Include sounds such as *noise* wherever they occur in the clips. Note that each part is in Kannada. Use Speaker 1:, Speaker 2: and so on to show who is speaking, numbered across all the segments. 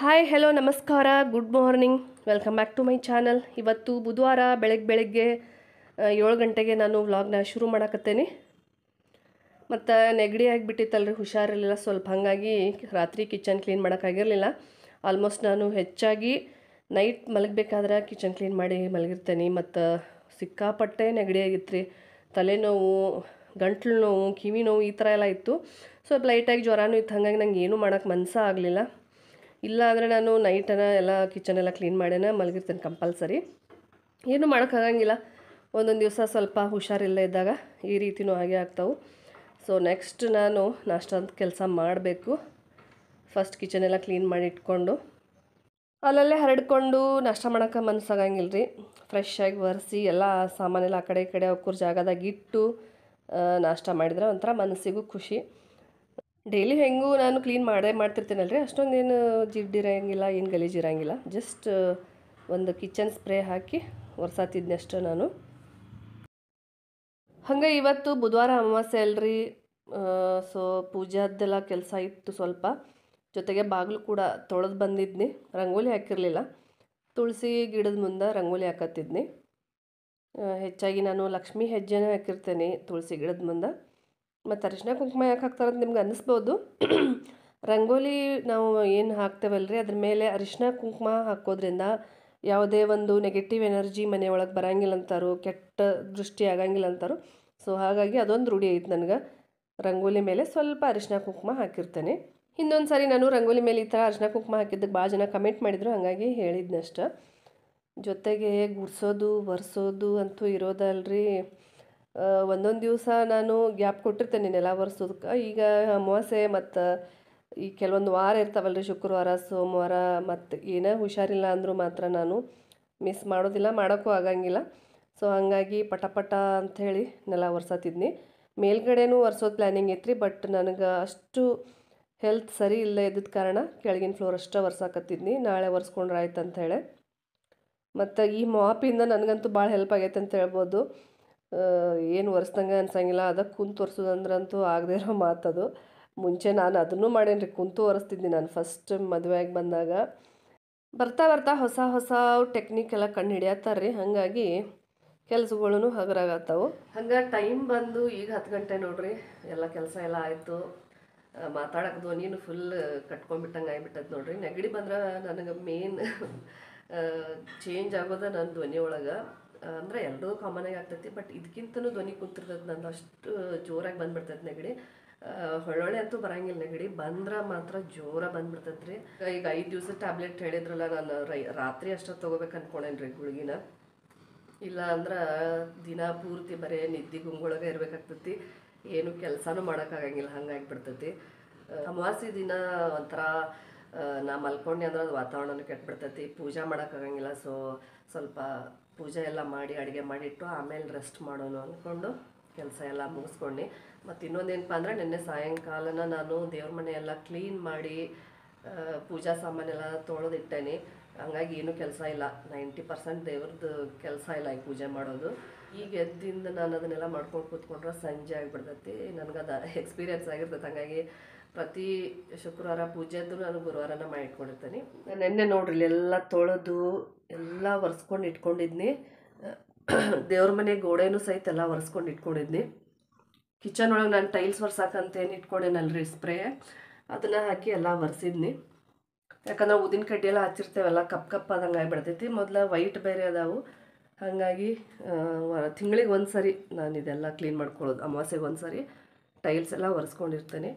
Speaker 1: ಹಾಯ್ ಹೆಲೋ ನಮಸ್ಕಾರ good morning welcome back to my channel ಇವತ್ತು ಬುಧವಾರ ಬೆಳಗ್ಗೆ ಬೆಳಗ್ಗೆ ಏಳು ಗಂಟೆಗೆ ನಾನು ವ್ಲಾಗ್ನ ಶುರು ಮಾಡಕತ್ತೇನೆ. ಮತ್ತು ನೆಗಡಿ ಆಗಿಬಿಟ್ಟಿತ್ತಲ್ರಿ, ಹುಷಾರಿರಲಿಲ್ಲ, ಸ್ವಲ್ಪ ಹಾಗಾಗಿ ರಾತ್ರಿ ಕಿಚನ್ ಕ್ಲೀನ್ ಮಾಡೋಕ್ಕಾಗಿರಲಿಲ್ಲ ಆಲ್ಮೋಸ್ಟ್ ನಾನು ಹೆಚ್ಚಾಗಿ ನೈಟ್ ಮಲಗಬೇಕಾದ್ರೆ ಕಿಚನ್ ಕ್ಲೀನ್ ಮಾಡಿ ಮಲಗಿರ್ತೇನೆ. ಮತ್ತು ಸಿಕ್ಕಾಪಟ್ಟೆ ನೆಗಡಿ ಆಗಿತ್ತು ತಲೆನೋವು, ಗಂಟ್ಲು ನೋವು, ಕಿವಿ ನೋವು ಈ ಥರ ಎಲ್ಲ ಇತ್ತು. ಸ್ವಲ್ಪ ಲೈಟಾಗಿ ಜ್ವರನೂ ಇತ್ತು, ಹಾಗಾಗಿ ನಂಗೆ ಏನೂ ಮಾಡೋಕ್ಕೆ ಮನಸ್ಸ ಆಗಲಿಲ್ಲ. ಇಲ್ಲ ಅಂದರೆ ನಾನು ನೈಟನ ಎಲ್ಲ ಕಿಚನ್ ಎಲ್ಲ ಕ್ಲೀನ್ ಮಾಡೇನ ಮಲಗಿರ್ತೇನೆ ಕಂಪಲ್ಸರಿ ಏನು ಮಾಡೋಕ್ಕಾಗಂಗಿಲ್ಲ ಒಂದೊಂದು ದಿವಸ ಸ್ವಲ್ಪ ಹುಷಾರಿಲ್ಲ ಇದ್ದಾಗ ಈ ರೀತಿಯೂ ಹಾಗೆ ಆಗ್ತಾವೆ. ಸೊ ನೆಕ್ಸ್ಟ್ ನಾನು ನಾಷ್ಟ ಅಂತ ಕೆಲಸ ಮಾಡಬೇಕು. ಫಸ್ಟ್ ಕಿಚನ್ ಎಲ್ಲ ಕ್ಲೀನ್ ಮಾಡಿ ಇಟ್ಕೊಂಡು, ಅಲ್ಲಲ್ಲೇ ಹರಡ್ಕೊಂಡು ನಾಷ್ಟ ಮಾಡೋಕೆ ಮನಸ್ಸಾಗಂಗಿಲ್ಲ ರೀ ಫ್ರೆಶ್ ಒರೆಸಿ ಎಲ್ಲ ಸಾಮಾನೆಲ್ಲ ಆ ಕಡೆ ಈ ಕಡೆ ಅವ್ಕೂರ್ ಜಾಗದಾಗ ಇಟ್ಟು ನಾಷ್ಟ ಮಾಡಿದ್ರೆ ಒಂಥರ ಮನಸ್ಸಿಗೂ ಖುಷಿ. ಡೈಲಿ ಹೆಂಗೂ ನಾನು ಕ್ಲೀನ್ ಮಾಡೇ ಮಾಡ್ತಿರ್ತೀನಲ್ರಿ, ಅಷ್ಟೊಂದೇನು ಜಿಡ್ಡಿರಂಗಿಲ್ಲ ಏನು ಗಲೀಜು ಇರೋಂಗಿಲ್ಲ. ಜಸ್ಟ್ ಒಂದು ಕಿಚನ್ ಸ್ಪ್ರೇ ಹಾಕಿ ಒರ್ಸಾತಿದ್ನೆ ಅಷ್ಟೇ ನಾನು. ಹಾಗೆ ಇವತ್ತು ಬುಧವಾರ ಅಮಾವಾಸ್ಯೆ ಅಲ್ರಿ. ಸೊ ಪೂಜಾದ್ದೆಲ್ಲ ಕೆಲಸ ಇತ್ತು ಸ್ವಲ್ಪ. ಜೊತೆಗೆ ಬಾಗಿಲು ಕೂಡ ತೊಳೆದು ಬಂದಿದ್ನಿ, ರಂಗೋಲಿ ಹಾಕಿರಲಿಲ್ಲ. ತುಳಸಿ ಗಿಡದ ಮುಂದೆ ರಂಗೋಲಿ ಹಾಕತ್ತಿದ್ನಿ. ಹೆಚ್ಚಾಗಿ ನಾನು ಲಕ್ಷ್ಮೀ ಹೆಜ್ಜೆನೇ ಹಾಕಿರ್ತೇನೆ ತುಳಸಿ ಗಿಡದ ಮುಂದೆ. ಮತ್ತು ಅರಿಶಿನ ಕುಂಕುಮ ಯಾಕೆ ಹಾಕ್ತಾರೆ ಅಂತ ನಿಮ್ಗೆ ಅನ್ನಿಸ್ಬೋದು. ರಂಗೋಲಿ ನಾವು ಏನು ಹಾಕ್ತೇವಲ್ಲ ರೀ ಅದ್ರ ಮೇಲೆ ಅರಿಶಿನ ಕುಂಕುಮ ಹಾಕೋದ್ರಿಂದ ಯಾವುದೇ ಒಂದು ನೆಗೆಟಿವ್ ಎನರ್ಜಿ ಮನೆಯೊಳಗೆ ಬರಂಗಿಲ್ಲ ಅಂತಾರೋ, ಕೆಟ್ಟ ದೃಷ್ಟಿ ಆಗಂಗಿಲ್ಲ ಅಂತಾರೋ. ಸೊ ಹಾಗಾಗಿ ಅದೊಂದು ರೂಢಿ ಐತೆ ನನಗೆ. ರಂಗೋಲಿ ಮೇಲೆ ಸ್ವಲ್ಪ ಅರಿಶಿನ ಕುಂಕುಮ ಹಾಕಿರ್ತೇನೆ. ಇನ್ನೊಂದು ಸಾರಿ ನಾನು ರಂಗೋಲಿ ಮೇಲೆ ಈ ಥರ ಅರಿಶಿನ ಕುಂಕುಮ ಹಾಕಿದ್ದಕ್ಕೆ ಭಾಳ ಜನ ಕಮೆಂಟ್ ಮಾಡಿದರು, ಹಾಗಾಗಿ ಹೇಳಿದ್ನಷ್ಟ. ಜೊತೆಗೆ ಗುಡ್ಸೋದು, ಒರೆಸೋದು ಅಂತೂ ಇರೋದಲ್ರಿ. ಒಂದೊಂದು ದಿವಸ ನಾನು ಗ್ಯಾಪ್ ಕೊಟ್ಟಿರ್ತೇನೆ ನೆಲ ಒರೆಸೋದಕ್ಕೆ. ಈಗ ಅಮಾವಾಸ್ಯೆ ಮತ್ತು ಈ ಕೆಲವೊಂದು ವಾರ ಇರ್ತಾವಲ್ರಿ ಶುಕ್ರವಾರ, ಸೋಮವಾರ ಮತ್ತು ಏನೇ ಹುಷಾರಿಲ್ಲ ಅಂದರೂ ಮಾತ್ರ ನಾನು ಮಿಸ್ ಮಾಡೋದಿಲ್ಲ, ಮಾಡೋಕ್ಕೂ ಆಗಂಗಿಲ್ಲ. ಸೊ ಹಾಗಾಗಿ ಪಟಪಟ ಪಟ ಅಂಥೇಳಿ ನೆಲ ಒರ್ಸತ್ತಿದ್ನಿ. ಮೇಲ್ಗಡೆನೂ ಒರೆಸೋದು ಪ್ಲ್ಯಾನಿಂಗ್ ಐತ್ರಿ ಬಟ್ ನನಗೆ ಅಷ್ಟು ಹೆಲ್ತ್ ಸರಿ ಇಲ್ಲ ಇದ್ದಿದ್ದ ಕಾರಣ ಕೆಳಗಿನ ಫ್ಲೋರ್ ಅಷ್ಟೇ ಒರ್ಸಾಕತ್ತಿದ್ನಿ. ನಾಳೆ ಒರೆಸ್ಕೊಂಡ್ರೆ ಆಯ್ತು ಅಂಥೇಳಿ ಮತ್ತು ಈ ಮಾಪಿಂದ ನನಗಂತೂ ಭಾಳ ಹೆಲ್ಪ್ ಆಗೈತೆ ಅಂತ ಹೇಳ್ಬೋದು. ಏನು ಒರೆಸ್ದಂಗೆ ಅನ್ಸಂಗಿಲ್ಲ. ಅದಕ್ಕೆ ಕುಂತು ಒರೆಸೋದಂದ್ರಂತೂ ಆಗದೇ ಇರೋ ಮಾತದು. ಮುಂಚೆ ನಾನು ಅದನ್ನು ಮಾಡೇನಿ ರೀ ಕುಂತು ಒರೆಸ್ತಿದ್ದೆ ನಾನು ಫಸ್ಟ್ ಮದುವೆಯಾಗಿ ಬಂದಾಗ. ಬರ್ತಾ ಬರ್ತಾ ಹೊಸ ಹೊಸ ಟೆಕ್ನಿಕ್ ಎಲ್ಲ ಕಣ್ಣು ಹಿಡಿಯತ್ತಾರ ರೀ ಹಾಗಾಗಿ ಕೆಲಸಗಳೂ ಹಗರಾಗತ್ತವು. ಹಂಗೆ ಟೈಮ್ ಬಂದು ಈಗ ಹತ್ತು ಗಂಟೆ ನೋಡ್ರಿ, ಎಲ್ಲ ಕೆಲಸ ಎಲ್ಲ ಆಯಿತು. ಮಾತಾಡೋಕೆ ಧ್ವನಿನೂ ಫುಲ್ ಕಟ್ಕೊಂಡ್ಬಿಟ್ಟಂಗೆ ಆಗಿಬಿಟ್ಟದ್ ನೋಡ್ರಿ. ನೆಗಡಿ ಬಂದ್ರೆ ನನಗೆ ಮೇನ್ ಚೇಂಜ್ ಆಗೋದ ನನ್ನ ಧ್ವನಿ ಒಳಗೆ. ಅಂದರೆ ಎರಡೂ ಕಾಮನ್ ಆಗಿ ಆಗ್ತೈತಿ ಬಟ್ ಇದಕ್ಕಿಂತನೂ ಧ್ವನಿ ಕೂತಿರ್ತದೆ ನಂದು ಅಷ್ಟು ಜೋರಾಗಿ ಬಂದ್ಬಿಡ್ತೈತೆ ನೆಗಡಿ. ಹೊಳೊಳೆ ಅಂತೂ ಬರಂಗಿಲ್ಲ ನೆಗಡಿ, ಬಂದ್ರೆ ಮಾತ್ರ ಜೋರ ಬಂದ್ಬಿಡ್ತೈತೆ ರೀ ಈಗ ಐದು ದಿವಸ ಟ್ಯಾಬ್ಲೆಟ್ ಹೇಳಿದ್ರಲ್ಲ, ನಾನು ರೈ, ರಾತ್ರಿ ಅಷ್ಟೊತ್ತು ತೊಗೋಬೇಕು ಅಂದ್ಕೊಂಡೇನಿ ರೀ ಗುಳಿಗಿನ. ಇಲ್ಲ ಅಂದ್ರೆ ದಿನ ಪೂರ್ತಿ ಬರೀ ನಿದ್ದೆ ಗುಂಗೊಳಗೆ ಇರ್ಬೇಕಾಗ್ತೈತಿ, ಏನು ಕೆಲಸನೂ ಮಾಡೋಕ್ಕಾಗಂಗಿಲ್ಲ, ಹಂಗಾಗಿಬಿಡ್ತೈತಿ. ಅಮಾವಾಸ್ಯ ದಿನ ಒಂಥರ ನಾ ಮಲ್ಕೊಂಡೆ ಅಂದ್ರೆ ಅದು ವಾತಾವರಣನೂ ಕೆಟ್ಬಿಡ್ತೈತಿ, ಪೂಜೆ ಮಾಡೋಕ್ಕಾಗಂಗಿಲ್ಲ, ಸೊ ಸ್ವಲ್ಪ ಪೂಜೆ ಎಲ್ಲ ಮಾಡಿ, ಅಡುಗೆ ಮಾಡಿಟ್ಟು ಆಮೇಲೆ ರೆಸ್ಟ್ ಮಾಡೋಣ ಅಂದ್ಕೊಂಡು ಕೆಲಸ ಎಲ್ಲ ಮುಗಿಸ್ಕೊಂಡು. ಮತ್ತು ಇನ್ನೊಂದೇನಪ್ಪ ಅಂದರೆ ನಿನ್ನೆ ಸಾಯಂಕಾಲನ ನಾನು ದೇವ್ರ ಮನೆ ಎಲ್ಲ ಕ್ಲೀನ್ ಮಾಡಿ ಪೂಜಾ ಸಾಮಾನೆಲ್ಲ ತೊಳೆದಿಟ್ಟೇನೆ. ಹಂಗಾಗಿ ಏನೂ ಕೆಲಸ ಇಲ್ಲ. ನೈಂಟಿ ಪರ್ಸೆಂಟ್ ದೇವ್ರದ್ದು ಕೆಲಸ ಇಲ್ಲ ಈ ಪೂಜೆ ಮಾಡೋದು. ಈಗ ಎದ್ದಿಂದ ನಾನು ಅದನ್ನೆಲ್ಲ ಮಾಡ್ಕೊಂಡು ಕೂತ್ಕೊಂಡ್ರೆ ಸಂಜೆ ಆಗಿಬಿಡ್ತೈತಿ. ನನಗೆ ಅದು ಎಕ್ಸ್ಪೀರಿಯನ್ಸ್ ಆಗಿರ್ತೈತೆ. ಹಾಗಾಗಿ ಪ್ರತಿ ಶುಕ್ರವಾರ ಪೂಜೆದ್ದು ನಾನು ಗುರುವಾರನ ಮಾಡಿಟ್ಕೊಂಡಿರ್ತೀನಿ ನೆನ್ನೆ ನೋಡ್ರಿ ಎಲ್ಲ ತೊಳೆದು ಎಲ್ಲ ಒರೆಸ್ಕೊಂಡು ಇಟ್ಕೊಂಡಿದ್ನಿ. ದೇವ್ರ ಮನೆ ಗೋಡೆನೂ ಸಹಿತ ಎಲ್ಲ ಒರೆಸ್ಕೊಂಡು ಇಟ್ಕೊಂಡಿದ್ನಿ. ಕಿಚನ್ ಒಳಗೆ ನಾನು ಟೈಲ್ಸ್ ಒರ್ಸಾಕಂತೇನು ಇಟ್ಕೊಂಡೇನಲ್ರಿ ಸ್ಪ್ರೇ? ಅದನ್ನು ಹಾಕಿ ಎಲ್ಲ ಒರೆಸಿದ್ನಿ. ಯಾಕಂದ್ರೆ ಊದಿನ ಕಡ್ಡಿ ಎಲ್ಲ ಹಚ್ಚಿರ್ತೇವೆಲ್ಲ, ಕಪ್ ಕಪ್ ಆದಂಗೆ ಆಗಿಬಿಡ್ತೈತಿ. ಮೊದಲ ವೈಟ್ ಬೇರೆ ಅದಾವು. ಹಾಗಾಗಿ ತಿಂಗಳಿಗೆ ಒಂದು ಸರಿ ನಾನು ಇದೆಲ್ಲ ಕ್ಲೀನ್ ಮಾಡ್ಕೊಳ್ಳೋದು. ಅಮಾವಾಸ್ಯೆಗೆ ಒಂದು ಸರಿ ಟೈಲ್ಸ್ ಎಲ್ಲ ಒರೆಸ್ಕೊಂಡಿರ್ತೇನೆ.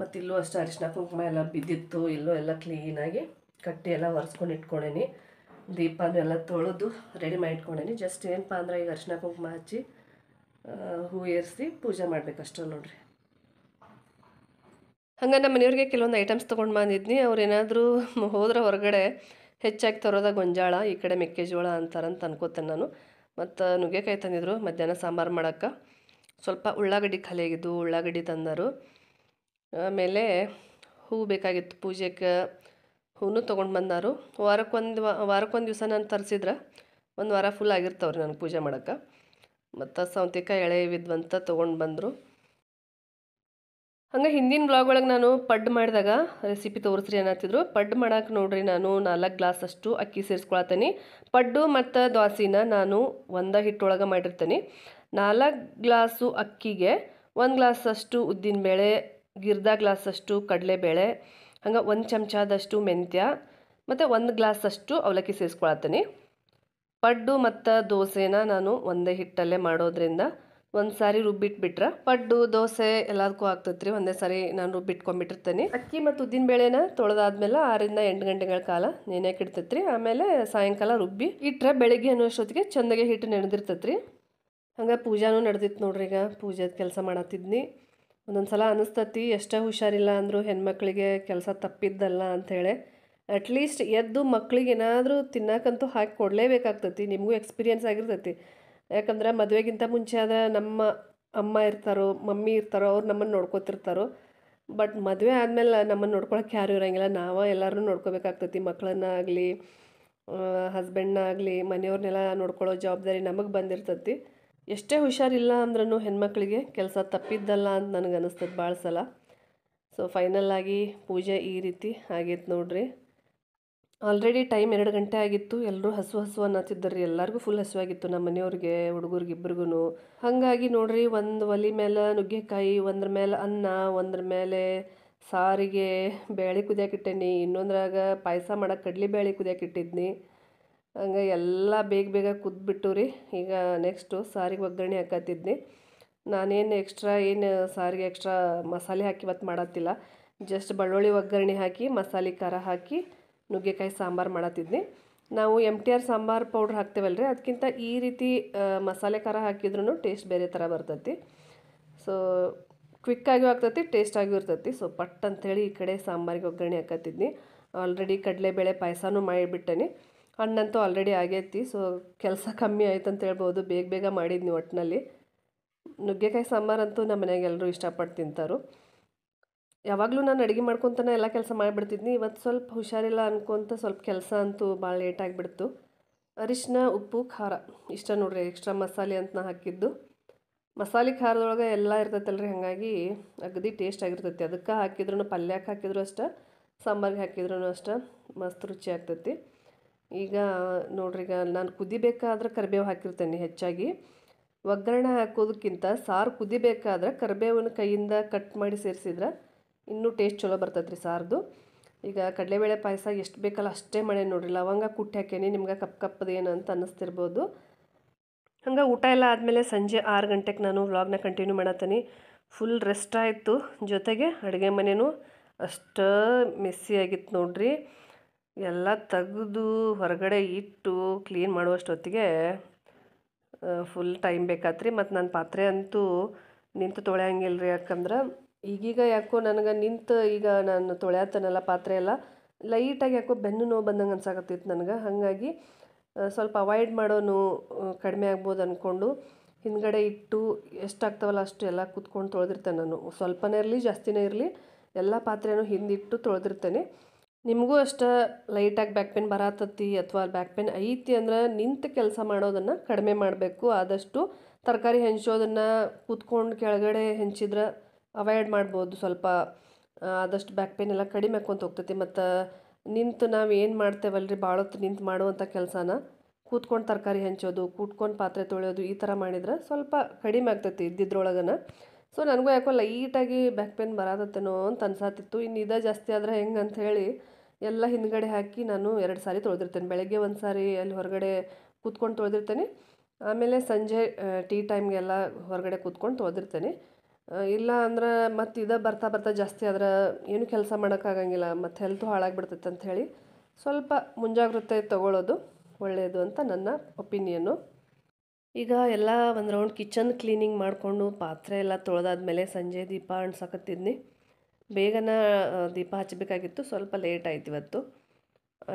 Speaker 1: ಮತ್ತು ಇಲ್ಲೂ ಅಷ್ಟೇ ಅರಿಶಿನ ಕುಂಕುಮ ಎಲ್ಲ ಬಿದ್ದಿತ್ತು. ಇಲ್ಲೂ ಎಲ್ಲ ಕ್ಲೀನಾಗಿ ಕಟ್ಟಿ ಎಲ್ಲ ಒರೆಸ್ಕೊಂಡು ಇಟ್ಕೊಂಡೇನಿ. ದೀಪನೂ ಎಲ್ಲ ತೊಳೆದು ರೆಡಿ ಮಾಡಿ ಇಟ್ಕೊಂಡೇನಿ. ಜಸ್ಟ್ ಏನಪ್ಪ ಅಂದ್ರೆ ಈಗ ಅರಿಶಿನ ಕುಂಕುಮ ಹಚ್ಚಿ ಹೂ ಏರಿಸಿ ಪೂಜೆ ಮಾಡಬೇಕಷ್ಟು ನೋಡ್ರಿ. ಹಂಗೆ ನಮ್ಮ ಮನೆಯವ್ರಿಗೆ ಕೆಲವೊಂದು ಐಟಮ್ಸ್ ತೊಗೊಂಡು ಬಂದಿದ್ನಿ. ಅವ್ರು ಏನಾದರೂ ಹೋದ್ರೆ ಹೊರಗಡೆ ಹೆಚ್ಚಾಗಿ ತರೋದ ಗೊಂಜಾಳ, ಈ ಕಡೆ ಮೆಕ್ಕೆಜೋಳ ಅಂತಾರಂತ ಅನ್ಕೋತೇನೆ ನಾನು. ಮತ್ತು ನುಗ್ಗೆಕಾಯಿ ತಂದಿದ್ರು, ಮಧ್ಯಾಹ್ನ ಸಾಂಬಾರು ಮಾಡೋಕ್ಕೆ. ಸ್ವಲ್ಪ ಉಳ್ಳಾಗಡ್ಡಿ ಖಾಲಿಯಾಗಿದ್ದು ಉಳ್ಳಾಗಡ್ಡಿ ತಂದರು. ಆಮೇಲೆ ಹೂವು ಬೇಕಾಗಿತ್ತು ಪೂಜೆಗೆ ಹೂನು ತೊಗೊಂಡು ಬಂದರು. ವಾರಕ್ಕೊಂದು ವಾರಕ್ಕೊಂದು ದಿವಸ ನಾನು ತರಿಸಿದ್ರೆ, ಒಂದು ವಾರ ಫುಲ್ ಆಗಿರ್ತಾವ್ರಿ ನನಗೆ ಪೂಜೆ ಮಾಡೋಕ್ಕೆ. ಮತ್ತು ಸೌತೆಕಾಯಿ ಎಳೆ ವಿದ್ವಂತ ತೊಗೊಂಡು ಬಂದರು. ಹಂಗೆ ಹಿಂದಿನ ಬ್ಲಾಗ್ ಒಳಗೆ ನಾನು ಪಡ್ ಮಾಡಿದಾಗ ರೆಸಿಪಿ ತೋರಿಸ್ರಿ ಅನ್ನತ್ತಿದ್ರು. ಪಡ್ ಮಾಡೋಕೆ ನೋಡ್ರಿ ನಾನು ನಾಲ್ಕು ಗ್ಲಾಸ್ ಅಷ್ಟು ಅಕ್ಕಿ ಸೇರಿಸ್ಕೊಳತ್ತೀನಿ. ಪಡ್ಡು ಮತ್ತು ದ್ವಾಸಿನ ನಾನು ಒಂದ ಹಿಟ್ಟೊಳಗೆ ಮಾಡಿರ್ತೀನಿ. ನಾಲ್ಕು ಗ್ಲಾಸು ಅಕ್ಕಿಗೆ ಒಂದು ಗ್ಲಾಸಷ್ಟು ಉದ್ದಿನಬೇಳೆ ಗಿರ್ದ ಗ್ಲಾಸಷ್ಟು ಕಡಲೆಬೇಳೆ ಹಂಗೆ ಒಂದು ಚಮಚದಷ್ಟು ಮೆಂತ್ಯ, ಮತ್ತು ಒಂದು ಗ್ಲಾಸಷ್ಟು ಅವಲಕ್ಕಿ ಸೇರಿಸ್ಕೊಳತ್ತೀನಿ. ಪಡ್ಡು ಮತ್ತು ದೋಸೆನ ನಾನು ಒಂದೇ ಹಿಟ್ಟಲ್ಲೇ ಮಾಡೋದ್ರಿಂದ ಒಂದು ಸಾರಿ ರುಬ್ಬಿಟ್ಬಿಟ್ರೆ. ಪಡ್ಡು, ದೋಸೆ ಎಲ್ಲದಕ್ಕೂ ಆಗ್ತೈತ್ರಿ. ಒಂದೇ ಸಾರಿ ನಾನು ರುಬ್ಬಿಟ್ಕೊಂಡ್ಬಿಟ್ಟಿರ್ತೇನೆ ಅಕ್ಕಿ ಮತ್ತು ಉದ್ದಿನ ಬೇಳೆನ ತೊಳೆದಾದ್ಮೇಲೆ ಆರಿಂದ ಎಂಟು ಗಂಟೆಗಳ ಕಾಲ ನೆನೆಯಕ್ಕೆ ಇಡ್ತೈತ್ರಿ ಆಮೇಲೆ ಸಾಯಂಕಾಲ ರುಬ್ಬಿ ಇಟ್ರೆ ಬೆಳಗ್ಗೆ ಅನ್ನೋಷ್ಟೊತ್ತಿಗೆ ಚಂದಗೆ ಹಿಟ್ಟು ನೆನೆದಿರ್ತೈತ್ರಿ. ಹಂಗೆ ಪೂಜಾನೂ ನಡೆದಿತ್ತು ನೋಡ್ರಿ ಈಗ. ಪೂಜೆದ ಕೆಲಸ ಮಾಡತ್ತಿದ್ನಿ ಒಂದೊಂದು ಸಲ ಅನಿಸ್ತತಿ, ಎಷ್ಟೇ ಹುಷಾರಿಲ್ಲ ಅಂದರೂ ಹೆಣ್ಮಕ್ಳಿಗೆ ಕೆಲಸ ತಪ್ಪಿದ್ದಲ್ಲ ಅಂಥೇಳಿ ಅಟ್ಲೀಸ್ಟ್ ಎದ್ದು ಮಕ್ಳಿಗೆ ಏನಾದರೂ ತಿನ್ನಕ್ಕಂತೂ ಹಾಕಿ ಕೊಡಲೇಬೇಕಾಗ್ತತಿ ನಿಮಗೂ ಎಕ್ಸ್ಪೀರಿಯನ್ಸ್ ಆಗಿರ್ತೈತಿ. ಯಾಕಂದ್ರೆ ಮದುವೆಗಿಂತ ಮುಂಚೆ ಆದ್ರೆ ನಮ್ಮ ಅಮ್ಮ ಇರ್ತಾರೋ, ಮಮ್ಮಿ ಇರ್ತಾರೋ, ಅವ್ರು ನಮ್ಮನ್ನು ನೋಡ್ಕೋತಿರ್ತಾರೋ. ಬಟ್ ಮದುವೆ ಆದಮೇಲೆ ನಮ್ಮನ್ನು ನೋಡ್ಕೊಳಕ್ಕೆ ಯಾರೂ ಇರೋಂಗಿಲ್ಲ. ನಾವೇ ಎಲ್ಲರೂ ನೋಡ್ಕೋಬೇಕಾಗ್ತೈತಿ. ಮಕ್ಕಳನ್ನ ಆಗಲಿ ಹಸ್ಬೆಂಡ್ನ ಆಗಲಿ ಮನೆಯವ್ರನ್ನೆಲ್ಲ ನೋಡ್ಕೊಳ್ಳೋ ಜವಾಬ್ದಾರಿ ನಮಗೆ ಬಂದಿರ್ತೈತಿ. ಎಷ್ಟೇ ಹುಷಾರಿಲ್ಲ ಅಂದ್ರೂ ಹೆಣ್ಮಕ್ಳಿಗೆ ಕೆಲಸ ತಪ್ಪಿದ್ದಲ್ಲ ಅಂತ ನನಗೆ ಅನ್ನಿಸ್ತದೆ ಭಾಳ ಸಲ. ಸೊ ಫೈನಲ್ ಆಗಿ ಪೂಜೆ ಈ ರೀತಿ ಆಗೈತೆ ನೋಡ್ರಿ. ಆಲ್ರೆಡಿ ಟೈಮ್ ಎರಡು ಗಂಟೆ ಆಗಿತ್ತು. ಎಲ್ಲರೂ ಹಸು ಹಸು ಅನ್ನತ್ತಿದ್ದರು ರೀ. ಎಲ್ಲರಿಗೂ ಫುಲ್ ಹಸುವಾಗಿತ್ತು ನಮ್ಮ ಮನೆಯವ್ರಿಗೆ, ಹುಡುಗರಿಗೆ ಇಬ್ಬರಿಗೂ ಹಾಗಾಗಿ ನೋಡ್ರಿ ಒಂದು ಒಲೆ ಮೇಲೆ ನುಗ್ಗೆಕಾಯಿ, ಒಂದ್ರ ಮೇಲೆ ಅನ್ನ, ಒಂದ್ರ ಮೇಲೆ ಸಾರಿಗೆ ಬೇಳೆ ಕುದಿಯಾಕಿಟ್ಟೇನಿ ಇನ್ನೊಂದ್ರಾಗ ಪಾಯಸ ಮಾಡೋಕೆ ಕಡ್ಲಿ ಬೇಳೆ ಕುದಿಯಾಕಿಟ್ಟಿದ್ನಿ ಹಂಗೆ ಎಲ್ಲ ಬೇಗ ಬೇಗ ಕುದ್ಬಿಟ್ಟು ರೀ. ಈಗ ನೆಕ್ಸ್ಟು ಸಾರಿಗೆ ಒಗ್ಗರಣೆ ಹಾಕತ್ತಿದ್ನಿ. ನಾನೇನು ಎಕ್ಸ್ಟ್ರಾ ಏನು ಸಾರಿಗೆ ಎಕ್ಸ್ಟ್ರಾ ಮಸಾಲೆ ಹಾಕಿ ಇವತ್ತು ಮಾಡತ್ತಿಲ್ಲ. ಜಸ್ಟ್ ಬೆಳ್ಳುಳ್ಳಿ ಒಗ್ಗರಣೆ ಹಾಕಿ, ಮಸಾಲೆ ಖಾರ ಹಾಕಿ ನುಗ್ಗೆಕಾಯಿ ಸಾಂಬಾರು ಮಾಡತ್ತಿದ್ನಿ. ನಾವು M T R sambar powder ಹಾಕ್ತೇವಲ್ಲ ರೀ ಅದಕ್ಕಿಂತ ಈ ರೀತಿ ಮಸಾಲೆ ಖಾರ ಹಾಕಿದ್ರೂ ಟೇಸ್ಟ್ ಬೇರೆ ಥರ ಬರ್ತೈತಿ. ಸೊ ಕ್ವಿಕ್ಕಾಗಿಯೂ ಆಗ್ತೈತಿ ಟೇಸ್ಟಾಗಿಯೂ ಇರ್ತೈತಿ. ಸೊ ಪಟ್ ಅಂಥೇಳಿ ಈ ಕಡೆ ಸಾಂಬಾರಿಗೆ ಒಗ್ಗರಣೆ ಹಾಕತ್ತಿದ್ನಿ. ಆಲ್ರೆಡಿ ಕಡಲೆಬೇಳೆ ಪಾಯಸನೂ ಮಾಡಿಬಿಟ್ಟೇನಿ. ಹಣ್ಣಂತೂ ಆಲ್ರೆಡಿ ಆಗೈತಿ. ಸೊ ಕೆಲಸ ಕಮ್ಮಿ ಆಯ್ತು ಅಂತ ಹೇಳ್ಬೋದು ಬೇಗ ಬೇಗ ಮಾಡಿದ್ನಿ ಒಟ್ಟಿನಲ್ಲಿ ನುಗ್ಗೆಕಾಯಿ ಸಾಂಬಾರಂತೂ ನಮ್ಮ ಮನೆಯಾಗೆ ಎಲ್ಲರೂ ಇಷ್ಟಪಟ್ಟು ತಿಂತಾರು. ಯಾವಾಗಲೂ ನಾನು ಅಡುಗೆ ಮಾಡ್ಕೊತಾನೆ ಎಲ್ಲ ಕೆಲಸ ಮಾಡಿಬಿಡ್ತಿದ್ನಿ. ಇವತ್ತು ಸ್ವಲ್ಪ ಹುಷಾರಿಲ್ಲ ಅನ್ಕೊಂತ ಸ್ವಲ್ಪ ಕೆಲಸ ಅಂತೂ ಭಾಳ ಲೇಟ್ ಆಗಿಬಿಡ್ತು. ಅರಿಶಿನ, ಉಪ್ಪು, ಖಾರ ಇಷ್ಟ ನೋಡ್ರಿ ಎಕ್ಸ್ಟ್ರಾ ಮಸಾಲೆ ಅಂತ ನಾ ಹಾಕಿದ್ದು. ಮಸಾಲೆ ಖಾರದೊಳಗೆ ಎಲ್ಲ ಇರ್ತೈತಲ್ರಿ, ಹಾಗಾಗಿ ಅಗದಿ ಟೇಸ್ಟ್ ಆಗಿರ್ತೈತಿ. ಅದಕ್ಕೆ ಹಾಕಿದ್ರು ಪಲ್ಯಕ್ಕೆ ಹಾಕಿದ್ರು ಅಷ್ಟ, ಸಾಂಬಾರಿಗೆ ಹಾಕಿದ್ರು ಅಷ್ಟ ಮಸ್ತ್ ರುಚಿ ಆಗ್ತೈತಿ. ಈಗ ನೋಡ್ರಿ, ಈಗ ನಾನು ಕುದಿಬೇಕಾದ್ರೆ ಕರಿಬೇವು ಹಾಕಿರ್ತೇನೆ ಹೆಚ್ಚಾಗಿ. ಒಗ್ಗರಣೆ ಹಾಕೋದಕ್ಕಿಂತ ಸಾರು ಕುದಿಬೇಕಾದ್ರೆ ಕರಿಬೇವನ್ನು ಕೈಯಿಂದ ಕಟ್ ಮಾಡಿ ಸೇರಿಸಿದ್ರೆ ಇನ್ನೂ ಟೇಸ್ಟ್ ಚಲೋ ಬರ್ತೈತೆ ರೀ ಸಾರ್ದು. ಈಗ ಕಡಲೆಬೇಳೆ ಪಾಯಸ ಎಷ್ಟು ಬೇಕಲ್ಲ ಅಷ್ಟೇ ಮಳೆ ನೋಡ್ರಿ. ಲವಂಗ ಕುಟ್ಟಿ ಹಾಕೇನಿ ನಿಮ್ಗೆ ಕಪ್ ಕಪ್ಪದು ಏನು ಅಂತ ಅನ್ನಿಸ್ತಿರ್ಬೋದು. ಹಂಗೆ ಊಟ ಎಲ್ಲ ಆದಮೇಲೆ ಸಂಜೆ ಆರು ಗಂಟೆಗೆ ನಾನು ವ್ಲಾಗ್ನ ಕಂಟಿನ್ಯೂ ಮಾಡತ್ತೀನಿ. ಫುಲ್ ರೆಸ್ಟ್ ಆಯಿತು. ಜೊತೆಗೆ ಅಡುಗೆ ಮನೆಯೂ ಅಷ್ಟು ಮೆಸ್ಸಿ ಆಗಿತ್ತು ನೋಡ್ರಿ. ಎಲ್ಲ ತೆಗೆದು ಹೊರಗಡೆ ಇಟ್ಟು ಕ್ಲೀನ್ ಮಾಡುವಷ್ಟೊತ್ತಿಗೆ ಫುಲ್ ಟೈಮ್ ಬೇಕಾತ್ರಿ. ಮತ್ತು ನನ್ನ ಪಾತ್ರೆ ಅಂತೂ ನಿಂತು ತೊಳೆಯಂಗಿಲ್ಲ ರೀ ಯಾಕಂದ್ರೆ ಈಗೀಗ ಯಾಕೋ ನನಗೆ ನಿಂತು ಈಗ ನಾನು ತೊಳೆಯತ್ತನಲ್ಲ ಪಾತ್ರೆ ಎಲ್ಲ, ಲೈಟಾಗಿ ಯಾಕೋ ಬೆನ್ನು ನೋವು ಬಂದಂಗೆ ಅನ್ಸಾಕತ್ತಿತ್ತು ನನಗೆ. ಹಾಗಾಗಿ ಸ್ವಲ್ಪ ಅವಾಯ್ಡ್ ಮಾಡೋನು ಕಡಿಮೆ ಆಗ್ಬೋದು ಅಂದ್ಕೊಂಡು ಹಿಂದ್ಗಡೆ ಇಟ್ಟು ಎಷ್ಟಾಗ್ತಾವಲ್ಲ ಅಷ್ಟು ಎಲ್ಲ ಕುತ್ಕೊಂಡು ತೊಳೆದಿರ್ತೇನೆ ನಾನು. ಸ್ವಲ್ಪನೇ ಇರಲಿ, ಜಾಸ್ತಿನೇ ಇರಲಿ, ಎಲ್ಲ ಪಾತ್ರೆನೂ ಹಿಂದಿಟ್ಟು ತೊಳೆದಿರ್ತೇನೆ. ನಿಮಗೂ ಅಷ್ಟೇ ಲೈಟಾಗಿ ಬ್ಯಾಕ್ ಪೇನ್ ಬರತ್ತತಿ ಅಥವಾ ಬ್ಯಾಕ್ ಪೇನ್ ಐತಿ ಅಂದ್ರೆ ನಿಂತು ಕೆಲಸ ಮಾಡೋದನ್ನು ಕಡಿಮೆ ಮಾಡಬೇಕು. ಆದಷ್ಟು ತರಕಾರಿ ಹೆಂಚೋದನ್ನು ಕೂತ್ಕೊಂಡು ಕೆಳಗಡೆ ಹೆಂಚಿದ್ರೆ ಅವಾಯ್ಡ್ ಮಾಡ್ಬೋದು. ಸ್ವಲ್ಪ ಆದಷ್ಟು ಬ್ಯಾಕ್ ಪೇನ್ ಎಲ್ಲ ಕಡಿಮೆ ಆಕ್ಕೊಂತ ಹೋಗ್ತೈತಿ. ಮತ್ತು ನಿಂತು ನಾವು ಏನು ಮಾಡ್ತೇವಲ್ಲ ರೀ ಭಾಳ ಹೊತ್ತು ನಿಂತು ಮಾಡುವಂಥ ಕೆಲಸನ ಕೂತ್ಕೊಂಡು ತರಕಾರಿ ಹೆಂಚೋದು, ಕೂತ್ಕೊಂಡು ಪಾತ್ರೆ ತೊಳೆಯೋದು ಈ ಥರ ಮಾಡಿದ್ರೆ ಸ್ವಲ್ಪ ಕಡಿಮೆ ಆಗ್ತೈತಿ ಇದ್ದಿದ್ರೊಳಗನ. ಸೊ ನನಗೂ ಯಾಕೋ ಲೈಟಾಗಿ ಬ್ಯಾಕ್ ಪೇನ್ ಬರತ್ತೇನೋ ಅಂತ ಅನ್ಸಾತಿತ್ತು. ಇನ್ನು ಇದೇ ಜಾಸ್ತಿ ಆದರೆ ಹೆಂಗೆ ಅಂತ ಹೇಳಿ ಎಲ್ಲ ಹಿಂದ್ಗಡೆ ಹಾಕಿ ನಾನು ಎರಡು ಸಾರಿ ತೊಳೆದಿರ್ತೇನೆ. ಬೆಳಗ್ಗೆ ಒಂದು ಸಾರಿ ಅಲ್ಲಿ ಹೊರಗಡೆ ಕೂತ್ಕೊಂಡು ತೊಳೆದಿರ್ತೇನೆ. ಆಮೇಲೆ ಸಂಜೆ ಟೀ ಟೈಮ್ಗೆಲ್ಲ ಹೊರಗಡೆ ಕೂತ್ಕೊಂಡು ತೊಳೆದಿರ್ತೇನೆ. ಇಲ್ಲ ಅಂದ್ರೆ ಮತ್ತು ಇದು ಬರ್ತಾ ಬರ್ತಾ ಜಾಸ್ತಿ ಆದ್ರೆ ಏನು ಕೆಲಸ ಮಾಡೋಕ್ಕಾಗಂಗಿಲ್ಲ ಮತ್ತು ಹೆಲ್ತು ಹಾಳಾಗ್ಬಿಡ್ತೈತೆ ಅಂತ ಹೇಳಿ ಸ್ವಲ್ಪ ಮುಂಜಾಗ್ರತೆ ತಗೊಳ್ಳೋದು ಒಳ್ಳೆಯದು ಅಂತ ನನ್ನ ಒಪಿನಿಯನ್ನು ಈಗ ಎಲ್ಲ ಒಂದು ರೌಂಡ್ ಕಿಚನ್ ಕ್ಲೀನಿಂಗ್ ಮಾಡಿಕೊಂಡು ಪಾತ್ರೆ ಎಲ್ಲ ತೊಳೆದಾದ್ಮೇಲೆ ಸಂಜೆ ದೀಪ ಅಣ್ಸಕತ್ತಿದ್ನಿ ಬೇಗನ ದೀಪ ಹಚ್ಚಬೇಕಾಗಿತ್ತು ಸ್ವಲ್ಪ ಲೇಟ್ ಆಯ್ತು ಇವತ್ತು.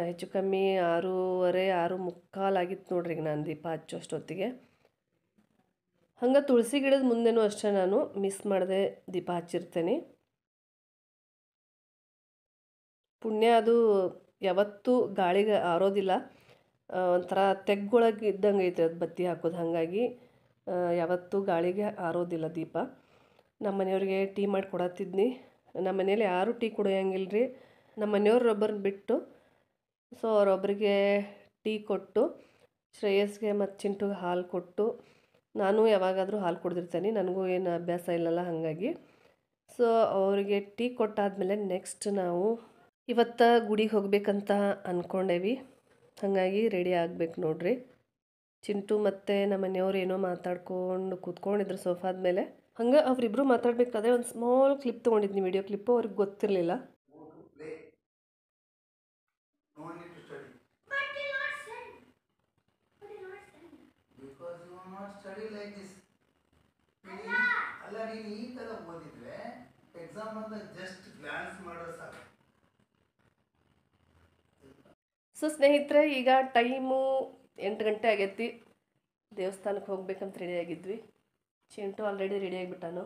Speaker 1: ಹೆಚ್ಚು ಕಮ್ಮಿ ಆರೂವರೆ, ಆರು ಮುಕ್ಕಾಲಾಗಿತ್ತು ನೋಡ್ರಿ ಈಗ ನಾನು ದೀಪ ಹಚ್ಚೋಷ್ಟೊತ್ತಿಗೆ. ಹಂಗೆ ತುಳಸಿ ಗಿಡದ ಮುಂದೆನೂ ಅಷ್ಟೇ ನಾನು ಮಿಸ್ ಮಾಡದೆ ದೀಪ ಹಚ್ಚಿರ್ತೇನೆ. ಪುಣ್ಯ ಅದು ಯಾವತ್ತೂ ಗಾಳಿಗೆ ಆರೋದಿಲ್ಲ. ಒಂಥರ ತೆಗ್ಗೊಳಗೆ ಇದ್ದಂಗೆ ಐತೆ ಅದು ಬತ್ತಿ ಹಾಕೋದು ಹಾಗಾಗಿ ಯಾವತ್ತೂ ಗಾಳಿಗೆ ಆರೋದಿಲ್ಲ ದೀಪ. ನಮ್ಮ ಮನೆಯವ್ರಿಗೆ ಟೀ ಮಾಡಿ ಕೊಡತ್ತಿದ್ನಿ. ನಮ್ಮ ಮನೇಲಿ ಯಾರೂ ಟೀ ಕುಡಿಯೋಂಗಿಲ್ಲ ರೀ ನಮ್ಮ ಮನೆಯವ್ರೊಬ್ಬರನ್ನ ಬಿಟ್ಟು, ಸೊ ಅವರೊಬ್ಬರಿಗೆ ಟೀ ಕೊಟ್ಟು, ಶ್ರೇಯಸ್ಗೆ ಮತ್ತು ಚಿಂಟುಗೆ ಹಾಲು ಕೊಟ್ಟು ನಾನು ಯಾವಾಗಾದರೂ ಹಾಲು ಕುಡಿದಿರ್ತೇನೆ, ನನಗೂ ಏನು ಅಭ್ಯಾಸ ಇಲ್ಲಲ್ಲ ಹಾಗಾಗಿ. ಸೊ ಅವರಿಗೆ ಟೀ ಕೊಟ್ಟಾದಮೇಲೆ ನೆಕ್ಸ್ಟ್ ನಾವು ಇವತ್ತು ಗುಡಿಗೆ ಹೋಗಬೇಕಂತ ಅಂದ್ಕೊಂಡೇವಿ ಹಾಗಾಗಿ ರೆಡಿ ಆಗಬೇಕು ನೋಡ್ರಿ. ಚಿಂಟು ಮತ್ತು ನಮ್ಮ ಮನೆಯವ್ರು ಏನೋ ಮಾತಾಡ್ಕೊಂಡು ಕೂತ್ಕೊಂಡಿದ್ರು ಸೋಫಾದ ಮೇಲೆ. ಹಂಗೆ ಅವರಿಬ್ಬರು ಮಾತಾಡಬೇಕಾದ್ರೆ ಒಂದು ಸ್ಮಾಲ್ ಕ್ಲಿಪ್ ತೊಗೊಂಡಿದ್ನಿ ವಿಡಿಯೋ ಕ್ಲಿಪ್ಪು ಅವ್ರಿಗೆ ಗೊತ್ತಿರಲಿಲ್ಲ.
Speaker 2: You like. ನೀನು
Speaker 3: ಅಲ್ಲ.
Speaker 2: ಅಲ್ಲ ನೀನು ಈ ಥರ ಓದಿದ್ರೆ ಎಕ್ಸಾಮ್ ಅಂತ ಜಸ್ಟ್ ಗ್ಲಾನ್ಸ್ ಮಾಡೋ ಸಾಕು.
Speaker 1: ಸೊ ಸ್ನೇಹಿತರೆ ಈಗ ಟೈಮು ಎಂಟು ಗಂಟೆ ಆಗೈತಿ. ದೇವಸ್ಥಾನಕ್ಕೆ ಹೋಗ್ಬೇಕಂತ ರೆಡಿ ಆಗಿದ್ವಿ. ಚಿಂಟು ಆಲ್ರೆಡಿ ರೆಡಿ ಆಗಿಬಿಟ್ಟಾನು.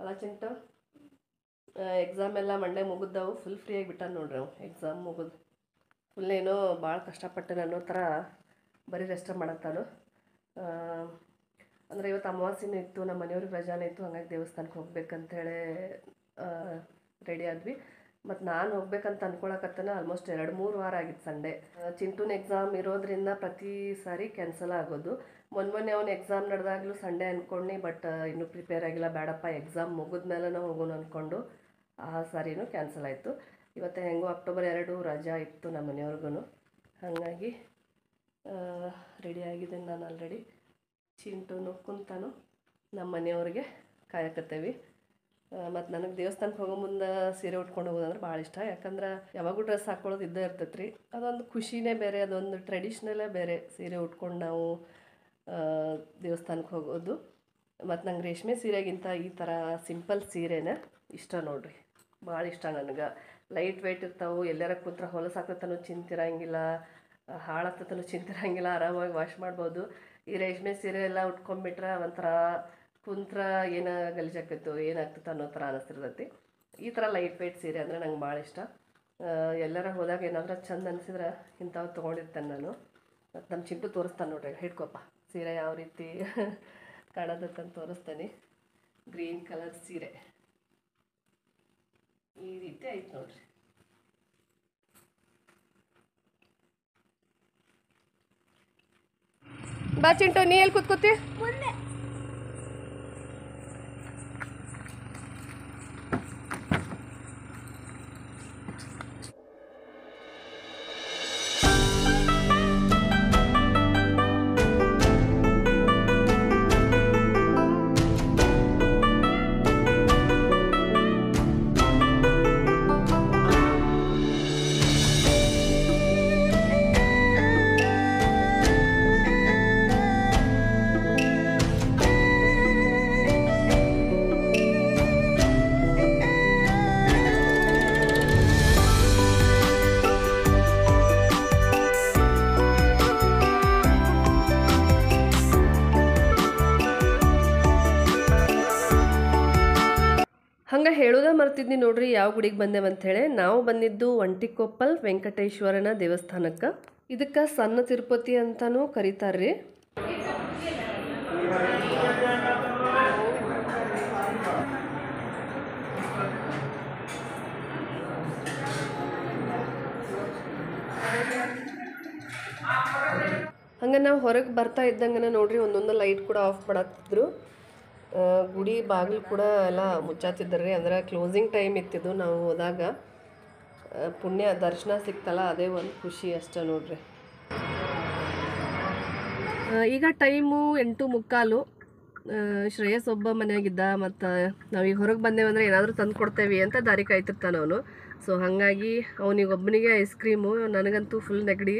Speaker 1: ಅಲ್ಲ ಚಿಂಟು ಎಕ್ಸಾಮ್ ಎಲ್ಲ ಮಂಡೆ ಮುಗಿದ್ದವು ಫುಲ್ ಫ್ರೀ ಆಗಿಬಿಟ್ಟಾನ ನೋಡ್ರಿ ಅವು. ಎಕ್ಸಾಮ್ ಮುಗಿದು ಫುಲ್ ಏನೋ ಭಾಳ ಕಷ್ಟಪಟ್ಟೆ ಅನ್ನೋ ಥರ ಬರೀ ರೆಸ್ಟ್ ಮಾಡತ್ತಾನು. ಅಂದರೆ ಇವತ್ತು ಅಮಾವಾಸ್ಯೆನೂ ಇತ್ತು, ನಮ್ಮ ಮನೆಯವ್ರಿಗೆ ರಜಾನೇ ಇತ್ತು, ಹಂಗಾಗಿ ದೇವಸ್ಥಾನಕ್ಕೆ ಹೋಗ್ಬೇಕಂತೇಳಿ ರೆಡಿ ಆದ್ವಿ. ಮತ್ತು ನಾನು ಹೋಗ್ಬೇಕಂತ ಅಂದ್ಕೊಳಕತ್ತನ ಆಲ್ಮೋಸ್ಟ್ ಎರಡು ಮೂರು ವಾರ ಆಗಿತ್ತು ಸಂಡೇ. ಚಿಂಟೂನ್ ಎಕ್ಸಾಮ್ ಇರೋದ್ರಿಂದ ಪ್ರತಿ ಸಾರಿ ಕ್ಯಾನ್ಸಲ್ ಆಗೋದು. ಮೊನ್ನೆ ಮೊನ್ನೆ ಅವ್ನು ಎಕ್ಸಾಮ್ ನಡೆದಾಗಲೂ ಸಂಡೇ ಅಂದ್ಕೊಂಡು ಬಟ್ ಇನ್ನೂ ಪ್ರಿಪೇರ್ ಆಗಿಲ್ಲ. ಬೇಡಪ್ಪ ಎಕ್ಸಾಮ್ ಮುಗಿದ್ಮೇಲೆ ನಾವು ಹೋಗೋಣ ಅಂದ್ಕೊಂಡು ಆ ಸಾರಿನೂ ಕ್ಯಾನ್ಸಲ್ ಆಯಿತು. ಇವತ್ತು ಹೆಂಗೋ ಅಕ್ಟೋಬರ್ ಎರಡು ರಜಾ ಇತ್ತು ನಮ್ಮ ಮನೆಯವ್ರಿಗೂ ಹಾಗಾಗಿ ರೆಡಿ ಆಗಿದ್ದೀನಿ ನಾನು ಆಲ್ರೆಡಿ ಚಿಂಟುನು ಕುಂತಾನು ನಮ್ಮ ಮನೆಯವ್ರಿಗೆ ಕಾಯಕತ್ತೇವಿ. ಮತ್ತು ನನಗೆ ದೇವಸ್ಥಾನಕ್ಕೆ ಹೋಗೋ ಮುಂದೆ ಸೀರೆ ಉಟ್ಕೊಂಡು ಹೋಗೋದಂದ್ರೆ ಭಾಳ ಇಷ್ಟ. ಯಾಕಂದ್ರೆ ಯಾವಾಗೂ ಡ್ರೆಸ್ ಹಾಕೊಳ್ಳೋದು ಇದ್ದೇ ಇರ್ತೈತೆ ರೀ ಅದೊಂದು ಖುಷಿನೇ ಬೇರೆ, ಅದೊಂದು ಟ್ರೆಡಿಷ್ನಲೇ ಬೇರೆ ಸೀರೆ ಉಟ್ಕೊಂಡು ನಾವು ದೇವಸ್ಥಾನಕ್ಕೆ ಹೋಗೋದು. ಮತ್ತು ನಂಗೆ ರೇಷ್ಮೆ ಸೀರೆಗಿಂತ ಈ ಥರ ಸಿಂಪಲ್ ಸೀರೆನೇ ಇಷ್ಟ ನೋಡ್ರಿ. ಭಾಳ ಇಷ್ಟ ನನಗೆ. ಲೈಟ್ ವೆಯ್ಟ್ ಇರ್ತಾವೆ, ಎಲ್ಲಾರ ಕೂತ್ರ ಹೊಲಸು ಹಾಕತ್ತನೂ ಚಿಂತಿರಂಗಿಲ್ಲ ಹಾಳಾಗ್ತತನೂ ಚಿಂತಿರಂಗಿಲ್ಲ, ಆರಾಮಾಗಿ ವಾಶ್ ಮಾಡ್ಬೋದು. ಈ ರೇಷ್ಮೆ ಸೀರೆ ಎಲ್ಲ ಉಟ್ಕೊಂಡ್ಬಿಟ್ರೆ ಒಂಥರ ಕುಂತ್ರ ಏನು ಗಲೀಜಾಕೈತೋ ಏನಾಗ್ತೈತೆ ಅನ್ನೋ ಥರ ಅನಿಸ್ತಿರ್ತೈತಿ. ಈ ಥರ ಲೈಟ್ ವೆಯ್ಟ್ ಸೀರೆ ಅಂದರೆ ನಂಗೆ ಭಾಳ ಇಷ್ಟ. ಎಲ್ಲರ ಹೋದಾಗ ಏನಾದ್ರೂ ಚಂದ ಅನಿಸಿದ್ರೆ ಇಂಥವು ತೊಗೊಂಡಿರ್ತೇನೆ ನಾನು. ನಮ್ಮ ಚಿಂಟು ತೋರಿಸ್ತಾನೆ ನೋಡ್ರಿ, ಹಿಡ್ಕೊಪ್ಪ. ಸೀರೆ ಯಾವ ರೀತಿ *laughs* ಕಾಣೋದಕ್ಕಂತ ತೋರಿಸ್ತೇನೆ. ಗ್ರೀನ್ ಕಲರ್ ಸೀರೆ. ಈ ರೀತಿ ಐತೆ ನೋಡ್ರಿ. ಬಾ ಚಿಂಟು ನೀ ಎಲ್ಲಿ ಕೂತ್ಕೋತಿ? ನೋಡ್ರಿ, ಯಾವ ಗುಡಿಗೆ ಬಂದೇವು ಅಂಥೇಳಿ ನಾವು ಬಂದಿದ್ದು ಒಂಟಿಕೊಪ್ಪಲ್ ವೆಂಕಟೇಶ್ವರನ ದೇವಸ್ಥಾನಕ್ಕೆ. ಇದಕ್ಕೆ ಸಣ್ಣ ತಿರುಪತಿ ಅಂತಾನೂ ಕರೀತಾರ್ರಿ. ಹಂಗೆ ನಾವು ಹೊರಗೆ ಬರ್ತಾ ಇದ್ದಂಗೆ ನೋಡ್ರಿ, ಒಂದೊಂದು ಲೈಟ್ ಕೂಡ ಆಫ್ ಮಾಡತ್ತಿದ್ರು ಗುಡಿ ಬಾಗಿಲು ಕೂಡ ಎಲ್ಲ ಮುಚ್ಚಾತಿದ್ದರು. ಅಂದ್ರೆ ಕ್ಲೋಸಿಂಗ್ ಟೈಮ್ ಇತ್ತಿದ್ದು ನಾವು ಹೋದಾಗ ಪುಣ್ಯ ದರ್ಶನ ಸಿಕ್ತಲ್ಲ, ಅದೇ ಒಂದು ಖುಷಿ ಅಷ್ಟೇ ನೋಡ್ರಿ. ಈಗ ಟೈಮು ಎಂಟು ಮುಕ್ಕಾಲು. ಶ್ರೇಯಸ್ ಒಬ್ಬ ಮನೆಯಾಗಿದ್ದ, ಮತ್ತು ನಾವೀಗ ಹೊರಗೆ ಬಂದೇವಂದ್ರೆ ಏನಾದರೂ ತಂದು ಕೊಡ್ತೇವೆ ಅಂತ ದಾರಿ ಕಾಯ್ತಿರ್ತಾನೆ ಅವನು. ಸೊ ಹಾಗಾಗಿ ಅವನಿಗೆ ಒಬ್ಬನಿಗೆ ಐಸ್ ಕ್ರೀಮು ನನಗಂತೂ ಫುಲ್ ನೆಗಡಿ.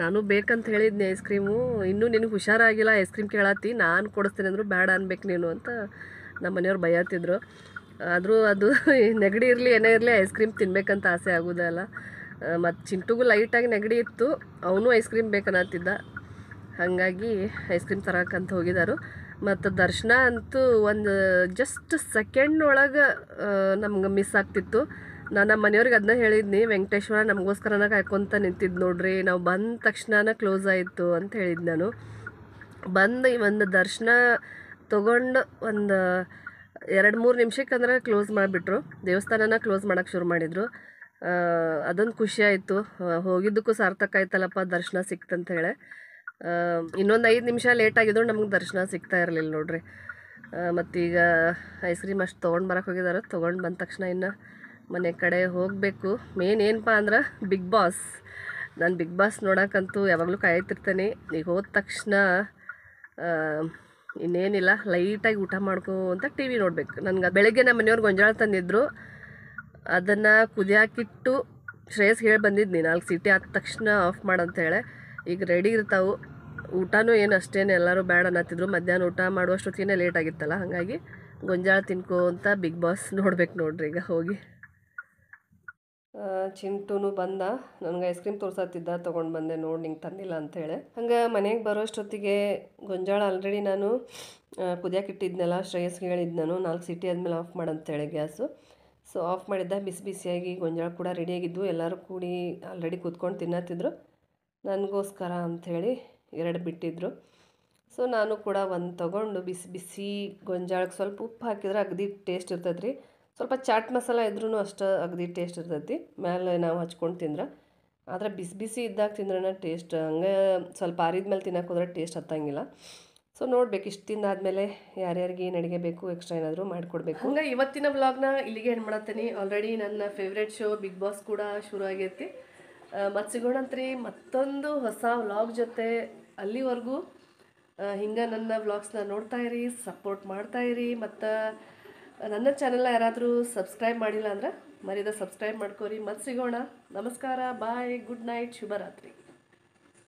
Speaker 1: ನಾನು ಬೇಕಂತ ಹೇಳಿದ್ನಿ ಐಸ್ ಕ್ರೀಮು. ಇನ್ನೂ ನಿನಗೆ ಹುಷಾರಾಗಿಲ್ಲ, ಐಸ್ ಕ್ರೀಮ್ ಕೇಳತ್ತಿ ನಾನು ಕೊಡಿಸ್ತೀನಿ ಅಂದರು ಬೇಡ ಅನ್ಬೇಕು ನೀನು ಅಂತ ನಮ್ಮ ಮನೆಯವ್ರು ಬೈಯತ್ತಿದ್ರು ಆದರೂ ಅದು *laughs* ನೆಗಡಿ ಇರಲಿ, ಏನೇ ಇರಲಿ, ಐಸ್ ಕ್ರೀಮ್ ತಿನ್ಬೇಕಂತ ಆಸೆ ಆಗೋದಲ್ಲ ಮತ್ತು ಚಿಂಟುಗೂ ಲೈಟಾಗಿ ನೆಗಡಿ ಇತ್ತು, ಅವನು ಐಸ್ ಕ್ರೀಮ್ ಬೇಕನ್ನತ್ತಿದ್ದ. ಹಾಗಾಗಿ ಐಸ್ ಕ್ರೀಮ್ ತರಕಂತ ಹೋಗಿದ್ದಾರು ಮತ್ತು ದರ್ಶನ ಅಂತೂ ಒಂದು ಜಸ್ಟ್ ಸೆಕೆಂಡ್ ಒಳಗೆ ನಮ್ಗೆ ಮಿಸ್ ಆಗ್ತಿತ್ತು. ನಾನು ನಮ್ಮ ಮನೆಯವ್ರಿಗೆ ಅದನ್ನ ಹೇಳಿದ್ನಿ, ವೆಂಕಟೇಶ್ವರ ನಮಗೋಸ್ಕರನ ಕಾಯ್ಕೊತ ನಿಂತಿದ್ದು ನೋಡ್ರಿ, ನಾವು ಬಂದ ತಕ್ಷಣ ಕ್ಲೋಸ್ ಆಯಿತು ಅಂತ ಹೇಳಿದ್ದು ನಾನು. ಬಂದು ಈ ಒಂದು ದರ್ಶನ ತೊಗೊಂಡು ಒಂದು ಎರಡು ಮೂರು ನಿಮಿಷಕ್ಕೆ ಅಂದ್ರೆ ಕ್ಲೋಸ್ ಮಾಡಿಬಿಟ್ರು. ದೇವಸ್ಥಾನನ ಕ್ಲೋಸ್ ಮಾಡೋಕ್ಕೆ ಶುರು ಮಾಡಿದರು. ಅದೊಂದು ಖುಷಿ ಆಯಿತು. ಹೋಗಿದ್ದಕ್ಕೂ ಸಾರ್ಥಕ ಆಯ್ತಲ್ಲಪ್ಪ, ದರ್ಶನ ಸಿಕ್ತಂತ ಹೇಳಿ. ಇನ್ನೊಂದು ಐದು ನಿಮಿಷ ಲೇಟ್ ಆಗಿದ್ರು ನಮ್ಗೆ ದರ್ಶನ ಸಿಗ್ತಾ ಇರಲಿಲ್ಲ ನೋಡ್ರಿ. ಮತ್ತೀಗ ಐಸ್ ಕ್ರೀಮ್ ಅಷ್ಟು ತೊಗೊಂಡು ಬರೋಕೆ ಹೋಗಿದ್ದಾರೆ ತೊಗೊಂಡು ಬಂದ ತಕ್ಷಣ ಇನ್ನು ಮನೆ ಕಡೆ ಹೋಗಬೇಕು. ಮೇನ್ ಏನಪ್ಪ ಅಂದ್ರೆ ಬಿಗ್ ಬಾಸ್ ನಾನು ಬಿಗ್ ಬಾಸ್ ನೋಡೋಕ್ಕಂತೂ ಯಾವಾಗಲೂ ಕಾಯ್ತಿರ್ತೇನೆ. ಈಗ ಹೋದ ತಕ್ಷಣ ಇನ್ನೇನಿಲ್ಲ ಲೈಟಾಗಿ ಊಟ ಮಾಡ್ಕೊಂತ ಟಿ ವಿ ನೋಡಬೇಕು. ನನಗೆ ಬೆಳಗ್ಗೆ ನಮ್ಮ ಮನೆಯವ್ರು ಗೊಂಜಾಳ ತಂದಿದ್ದರು ಅದನ್ನು ಕುದಿಯಾಕಿಟ್ಟು ಶ್ರೇಯಸ್ ಹೇಳಿ ಬಂದಿದ್ನಿ, ನಾಲ್ಕು ಸಿಟಿ ಆದ ತಕ್ಷಣ ಆಫ್ ಮಾಡಂತೇಳೆ ಈಗ ರೆಡಿ ಇರ್ತಾವೆ. ಊಟನೂ ಏನು ಅಷ್ಟೇನು, ಎಲ್ಲರೂ ಬೇಡ ಅನ್ನತ್ತಿದ್ರು. ಮಧ್ಯಾಹ್ನ ಊಟ ಮಾಡುವಷ್ಟೊತ್ತಿಗೆ ಲೇಟ್ ಆಗಿತ್ತಲ್ಲ, ಹಾಗಾಗಿ ಗೊಂಜಾಳ ತಿನ್ಕೋಂತ ಬಿಗ್ ಬಾಸ್ ನೋಡ್ಬೇಕು ನೋಡ್ರಿ ಈಗ ಹೋಗಿ. ಚಿಂಟುನು ಬಂದ, ನನಗೆ ಐಸ್ ಕ್ರೀಮ್ ತೋರ್ಸತ್ತಿದ್ದ ತೊಗೊಂಡು ಬಂದೆ ನೋಡಿ ನಿಂಗೆ ತಂದಿಲ್ಲ ಅಂತೇಳಿ ಹಂಗೆ ಮನೆಗೆ ಬರೋಷ್ಟೊತ್ತಿಗೆ ಗೊಂಜಾಳ ಆಲ್ರೆಡಿ ನಾನು ಕುದಿಯಕ್ಕೆ ಇಟ್ಟಿದ್ನಲ್ಲ ಶ್ರೇಯಸ್ಗೆ ಹೇಳಿದ್ದು ನಾನು, ನಾಲ್ಕು ಸಿಟಿ ಆದಮೇಲೆ ಆಫ್ ಮಾಡಂತೇಳಿ ಗ್ಯಾಸು. ಸೊ ಆಫ್ ಮಾಡಿದ್ದ, ಬಿಸಿ ಬಿಸಿಯಾಗಿ ಗೊಂಜಾಳ ಕೂಡ ರೆಡಿಯಾಗಿದ್ದು ಎಲ್ಲರೂ ಕೂಡಿ ಆಲ್ರೆಡಿ ಕೂತ್ಕೊಂಡು ತಿನ್ನತ್ತಿದ್ರು. ನನಗೋಸ್ಕರ ಅಂಥೇಳಿ ಎರಡು ಬಿಟ್ಟಿದ್ರು. ಸೊ ನಾನು ಕೂಡ ಒಂದು ತೊಗೊಂಡು ಬಿಸಿ ಬಿಸಿ ಗೊಂಜಾಳಕ್ಕೆ ಸ್ವಲ್ಪ ಉಪ್ಪು ಹಾಕಿದ್ರೆ ಅಗದಿ ಟೇಸ್ಟ್ ಇರ್ತೈತೆ ರೀ ಸ್ವಲ್ಪ ಚಾಟ್ ಮಸಾಲ ಇದ್ರೂ ಅಷ್ಟು ಅಗದಿ ಟೇಸ್ಟ್ ಇರ್ತೈತಿ ಮೇಲೆ ನಾವು ಹಚ್ಕೊಂಡು ತಿಂದ್ರೆ. ಆದರೆ ಬಿಸಿ ಬಿಸಿ ಇದ್ದಾಗ ತಿಂದ್ರೆ ಟೇಸ್ಟ್ ಹಂಗೆ ಸ್ವಲ್ಪ ಆರಿದ ಮೇಲೆ ತಿನ್ನಕ್ಕೆ ಹೋದ್ರೆ ಟೇಸ್ಟ್ ಹತ್ತಂಗಿಲ್ಲ. ಸೊ ನೋಡ್ಬೇಕು ಇಷ್ಟು ತಿಂದಾದ್ಮೇಲೆ ಯಾರ್ಯಾರಿಗೆ ಏನು ಅಡುಗೆ ಬೇಕು ಎಕ್ಸ್ಟ್ರಾ ಏನಾದರೂ ಮಾಡಿಕೊಡ್ಬೇಕು. ಹಂಗೆ ಇವತ್ತಿನ ವ್ಲಾಗ್ನ ಇಲ್ಲಿಗೆ ಏನು ಮಾಡತ್ತೀನಿ. ಆಲ್ರೆಡಿ ನನ್ನ ಫೇವ್ರೆಟ್ ಶೋ ಬಿಗ್ ಬಾಸ್ ಕೂಡ ಶುರು ಆಗೈತಿ ಮತ್ತು ಸಿಗೋಣಂತ್ರಿ ಮತ್ತೊಂದು ಹೊಸ ವ್ಲಾಗ್ ಜೊತೆ ಅಲ್ಲಿವರೆಗೂ ಹಿಂಗೆ ನನ್ನ ವ್ಲಾಗ್ಸ್ನ ನೋಡ್ತಾ ಇರಿ, ಸಪೋರ್ಟ್ ಮಾಡ್ತಾ ಇರಿ, ಮತ್ತು ನನ್ನ ಚಾನೆಲ್ನ ಯಾರಾದರೂ ಸಬ್ಸ್ಕ್ರೈಬ್ ಮಾಡಿಲ್ಲ ಅಂದ್ರೆ ಮರ್ಯಾದ ಸಬ್ಸ್ಕ್ರೈಬ್ ಮಾಡ್ಕೋರಿ. ಮತ್ತೆ ಸಿಗೋಣ. ನಮಸ್ಕಾರ. ಬಾಯ್. Good night. ಶುಭರಾತ್ರಿ.